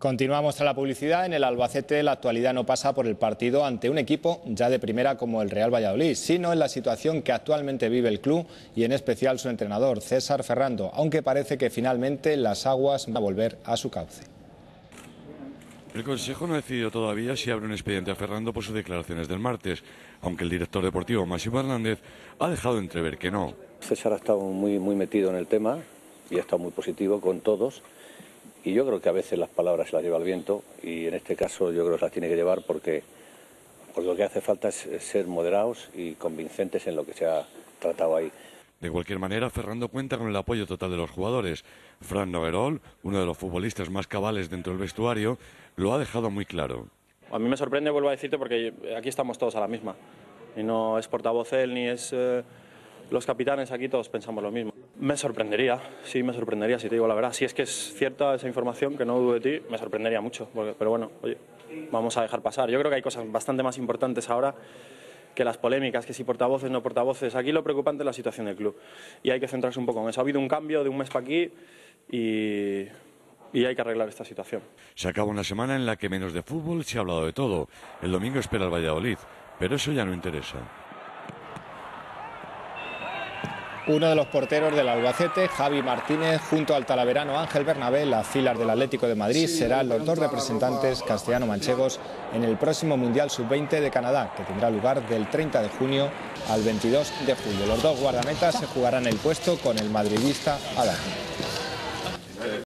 Continuamos a la publicidad. En el Albacete la actualidad no pasa por el partido ante un equipo ya de primera como el Real Valladolid, sino en la situación que actualmente vive el club y en especial su entrenador, César Ferrando, aunque parece que finalmente las aguas van a volver a su cauce. El Consejo no ha decidido todavía si abre un expediente a Ferrando por sus declaraciones del martes, aunque el director deportivo Máximo Hernández ha dejado entrever que no. César ha estado muy, muy metido en el tema y ha estado muy positivo con todos y yo creo que a veces las palabras se las lleva el viento y en este caso yo creo que las tiene que llevar porque, porque lo que hace falta es ser moderados y convincentes en lo que se ha tratado ahí. De cualquier manera, Ferrando cuenta con el apoyo total de los jugadores. Fran Noguerol, uno de los futbolistas más cabales dentro del vestuario, lo ha dejado muy claro. A mí me sorprende, vuelvo a decirte, porque aquí estamos todos a la misma. Y no es portavoz él ni es eh, los capitanes, aquí todos pensamos lo mismo. Me sorprendería, sí, me sorprendería, si te digo la verdad. Si es que es cierta esa información, que no dudo de ti, me sorprendería mucho. pero bueno, oye, vamos a dejar pasar. Yo creo que hay cosas bastante más importantes ahora que las polémicas, que si portavoces, no portavoces. Aquí lo preocupante es la situación del club. Y hay que centrarse un poco en eso. Ha habido un cambio de un mes para aquí y, y hay que arreglar esta situación. Se acaba una semana en la que menos de fútbol se ha hablado de todo. El domingo espera el Valladolid, pero eso ya no interesa. Uno de los porteros del Albacete, Javi Martínez, junto al talaverano Ángel Bernabé, las filas del Atlético de Madrid, serán los dos representantes castellano-manchegos en el próximo Mundial Sub-20 de Canadá, que tendrá lugar del 30 de junio al 22 de julio. Los dos guardametas se jugarán el puesto con el madridista Adán.